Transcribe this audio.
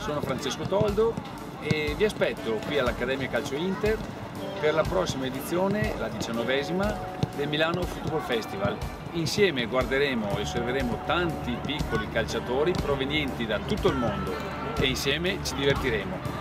sono Francesco Toldo e vi aspetto qui all'Accademia Calcio Inter per la prossima edizione, la diciannovesima, del Milano Football Festival. Insieme guarderemo e osserveremo tanti piccoli calciatori provenienti da tutto il mondo e insieme ci divertiremo.